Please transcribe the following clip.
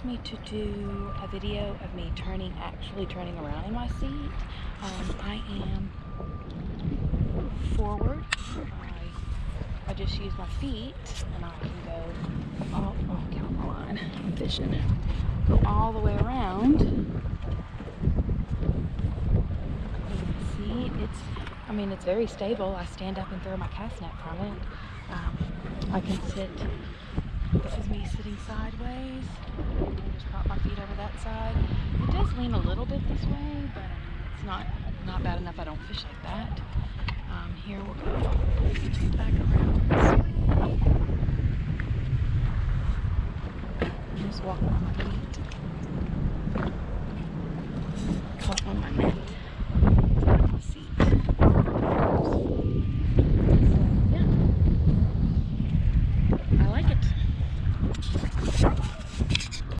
asked me to do a video of me turning, actually turning around in my seat. Um, I am forward. I, I just use my feet and I can go all, oh, count my line, I'm fishing. Go all the way around. See, it's, I mean, it's very stable. I stand up and throw my cast net from it. Um, I can sit, this is me sitting sideways. Just prop my feet over that side. It does lean a little bit this way, but it's not, not bad enough I don't fish like that. Um, here we'll go back around. Just walk on my feet. Walk on my mat.